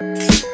Bye.